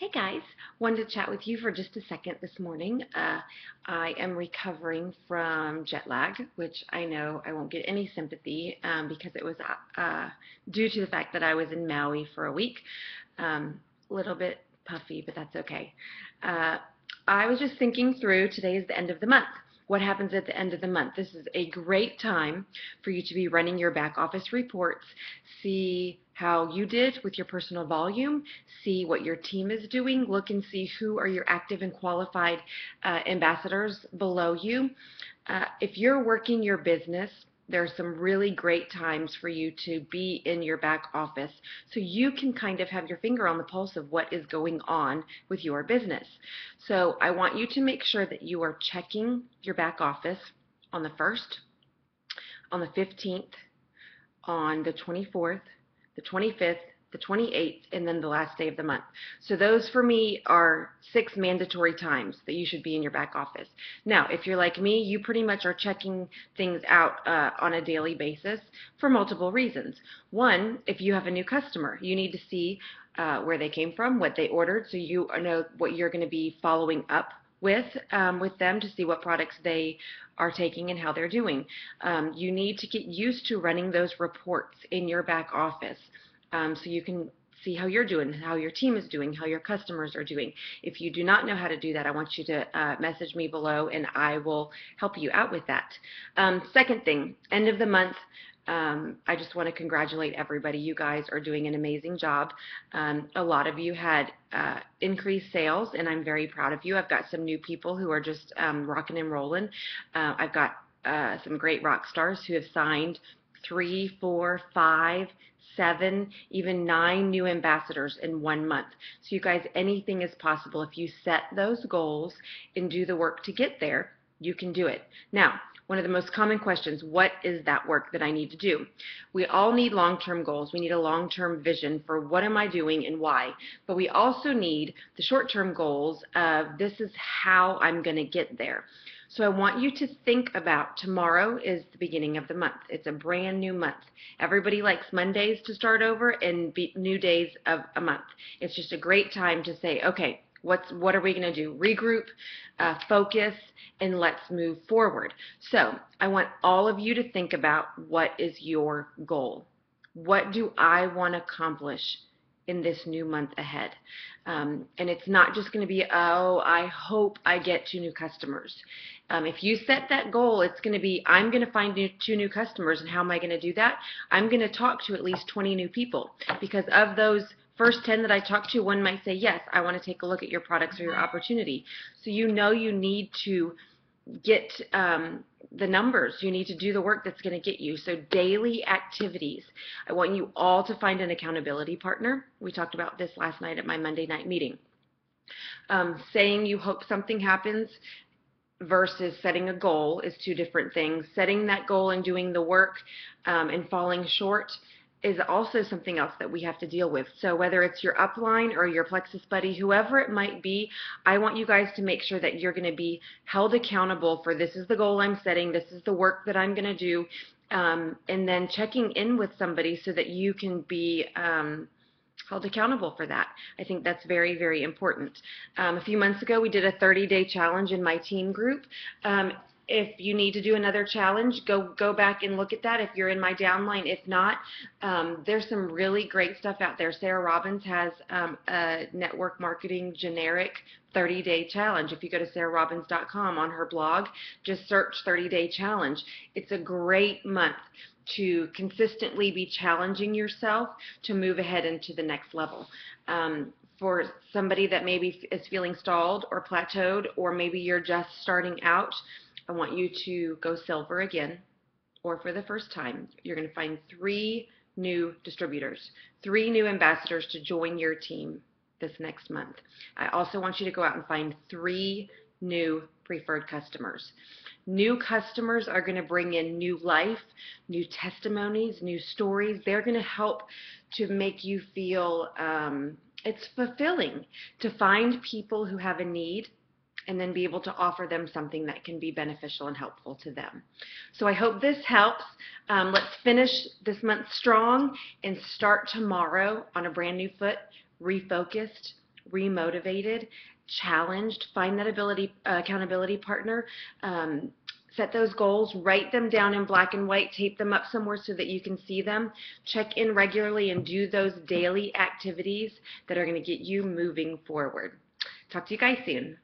Hey guys, wanted to chat with you for just a second this morning. Uh, I am recovering from jet lag, which I know I won't get any sympathy um, because it was uh, uh, due to the fact that I was in Maui for a week. A um, little bit puffy, but that's okay. Uh, I was just thinking through, today is the end of the month what happens at the end of the month. This is a great time for you to be running your back office reports, see how you did with your personal volume, see what your team is doing, look and see who are your active and qualified uh, ambassadors below you. Uh, if you're working your business there are some really great times for you to be in your back office so you can kind of have your finger on the pulse of what is going on with your business. So I want you to make sure that you are checking your back office on the 1st, on the 15th, on the 24th, the 25th, the 28th, and then the last day of the month. So those for me are six mandatory times that you should be in your back office. Now, if you're like me, you pretty much are checking things out uh, on a daily basis for multiple reasons. One, if you have a new customer, you need to see uh, where they came from, what they ordered, so you know what you're going to be following up with um, with them to see what products they are taking and how they're doing. Um, you need to get used to running those reports in your back office um, so you can see how you're doing, how your team is doing, how your customers are doing. If you do not know how to do that, I want you to uh, message me below and I will help you out with that. Um, second thing, end of the month, um, I just want to congratulate everybody. You guys are doing an amazing job. Um, a lot of you had uh, increased sales, and I'm very proud of you. I've got some new people who are just um, rocking and rolling. Uh, I've got uh, some great rock stars who have signed three, four, five, seven, even nine new ambassadors in one month. So you guys, anything is possible. If you set those goals and do the work to get there, you can do it. Now, one of the most common questions, what is that work that I need to do? We all need long-term goals. We need a long-term vision for what am I doing and why. But we also need the short-term goals of this is how I'm going to get there. So I want you to think about tomorrow is the beginning of the month. It's a brand new month. Everybody likes Mondays to start over and be new days of a month. It's just a great time to say, okay, what's what are we going to do? Regroup, uh, focus, and let's move forward. So I want all of you to think about what is your goal. What do I want to accomplish in this new month ahead. Um, and it's not just going to be, oh, I hope I get two new customers. Um, if you set that goal, it's going to be, I'm going to find new, two new customers. And how am I going to do that? I'm going to talk to at least 20 new people. Because of those first 10 that I talk to, one might say, yes, I want to take a look at your products or your opportunity. So you know you need to get um, the numbers. You need to do the work that's going to get you. So daily activities. I want you all to find an accountability partner. We talked about this last night at my Monday night meeting. Um, saying you hope something happens versus setting a goal is two different things. Setting that goal and doing the work um, and falling short is also something else that we have to deal with. So whether it's your upline or your Plexus buddy, whoever it might be, I want you guys to make sure that you're going to be held accountable for this is the goal I'm setting, this is the work that I'm going to do, um, and then checking in with somebody so that you can be um, held accountable for that. I think that's very, very important. Um, a few months ago, we did a 30-day challenge in my team group. Um, if you need to do another challenge, go go back and look at that if you're in my downline. If not, um, there's some really great stuff out there. Sarah Robbins has um, a network marketing generic 30-day challenge. If you go to sarahrobbins.com on her blog, just search 30-day challenge. It's a great month to consistently be challenging yourself to move ahead into the next level. Um, for somebody that maybe is feeling stalled or plateaued, or maybe you're just starting out, I want you to go silver again, or for the first time, you're going to find three new distributors, three new ambassadors to join your team this next month. I also want you to go out and find three new preferred customers. New customers are going to bring in new life, new testimonies, new stories. They're going to help to make you feel um, it's fulfilling to find people who have a need and then be able to offer them something that can be beneficial and helpful to them. So I hope this helps. Um, let's finish this month strong and start tomorrow on a brand new foot, refocused, remotivated, challenged. Find that ability uh, accountability partner. Um, set those goals, write them down in black and white, tape them up somewhere so that you can see them. Check in regularly and do those daily activities that are going to get you moving forward. Talk to you guys soon.